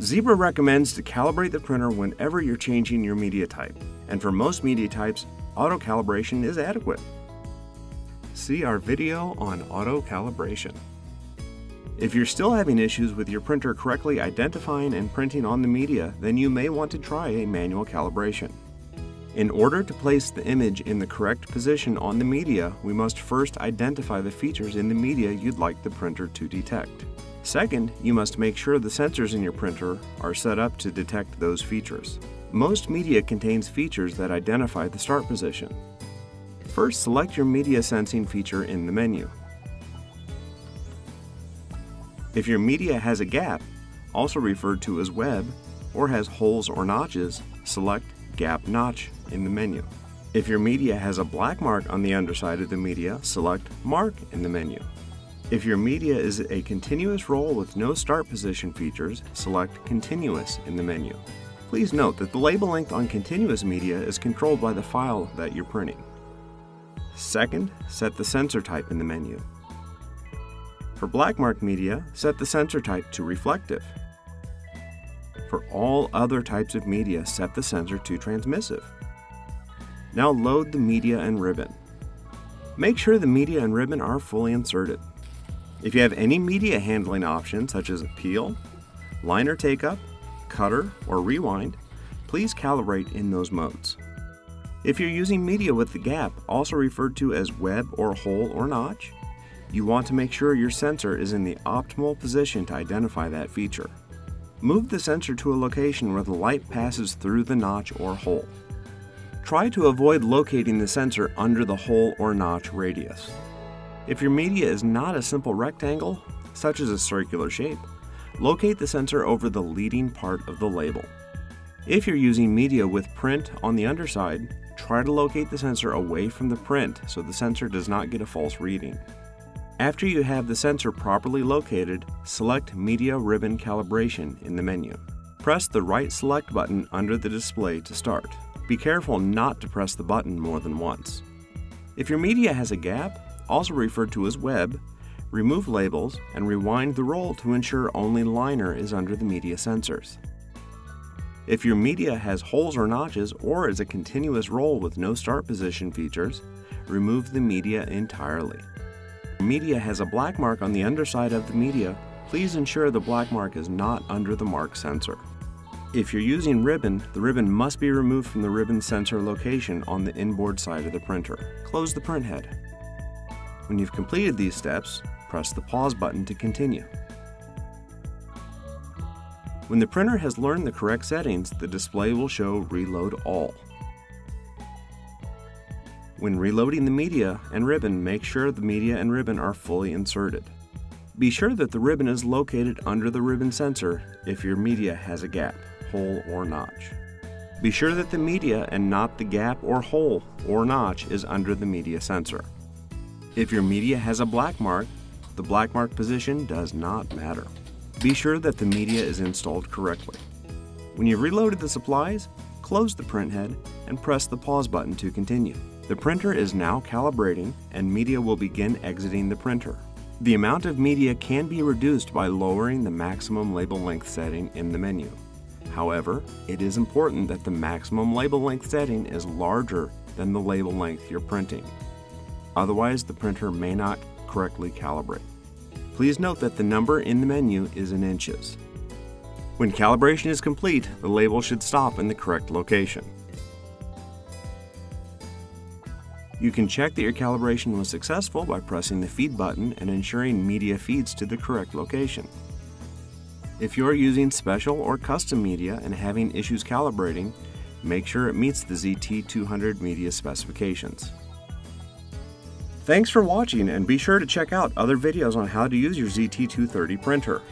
Zebra recommends to calibrate the printer whenever you're changing your media type, and for most media types, auto calibration is adequate. See our video on auto calibration. If you're still having issues with your printer correctly identifying and printing on the media, then you may want to try a manual calibration. In order to place the image in the correct position on the media, we must first identify the features in the media you'd like the printer to detect. Second, you must make sure the sensors in your printer are set up to detect those features. Most media contains features that identify the start position. First, select your media sensing feature in the menu. If your media has a gap, also referred to as web, or has holes or notches, select Gap Notch in the menu. If your media has a black mark on the underside of the media, select Mark in the menu. If your media is a continuous roll with no start position features, select Continuous in the menu. Please note that the label length on continuous media is controlled by the file that you're printing. Second, set the sensor type in the menu. For blackmark media, set the sensor type to reflective. For all other types of media, set the sensor to transmissive. Now load the media and ribbon. Make sure the media and ribbon are fully inserted. If you have any media handling options such as peel, liner take-up, cutter, or rewind, please calibrate in those modes. If you're using media with the gap, also referred to as web or hole or notch, you want to make sure your sensor is in the optimal position to identify that feature. Move the sensor to a location where the light passes through the notch or hole. Try to avoid locating the sensor under the hole or notch radius. If your media is not a simple rectangle, such as a circular shape, locate the sensor over the leading part of the label. If you're using media with print on the underside, try to locate the sensor away from the print so the sensor does not get a false reading. After you have the sensor properly located, select Media Ribbon Calibration in the menu. Press the right select button under the display to start. Be careful not to press the button more than once. If your media has a gap, also referred to as web, remove labels and rewind the roll to ensure only liner is under the media sensors. If your media has holes or notches or is a continuous roll with no start position features, remove the media entirely If media has a black mark on the underside of the media, please ensure the black mark is not under the mark sensor. If you're using ribbon, the ribbon must be removed from the ribbon sensor location on the inboard side of the printer. Close the print head. When you've completed these steps, press the pause button to continue. When the printer has learned the correct settings, the display will show Reload All. When reloading the media and ribbon, make sure the media and ribbon are fully inserted. Be sure that the ribbon is located under the ribbon sensor if your media has a gap, hole, or notch. Be sure that the media and not the gap or hole or notch is under the media sensor. If your media has a black mark, the black mark position does not matter. Be sure that the media is installed correctly. When you've reloaded the supplies, close the print head and press the pause button to continue. The printer is now calibrating and media will begin exiting the printer. The amount of media can be reduced by lowering the maximum label length setting in the menu. However, it is important that the maximum label length setting is larger than the label length you're printing. Otherwise, the printer may not correctly calibrate. Please note that the number in the menu is in inches. When calibration is complete, the label should stop in the correct location. You can check that your calibration was successful by pressing the feed button and ensuring media feeds to the correct location. If you are using special or custom media and having issues calibrating, make sure it meets the ZT200 media specifications. Thanks for watching and be sure to check out other videos on how to use your ZT230 printer.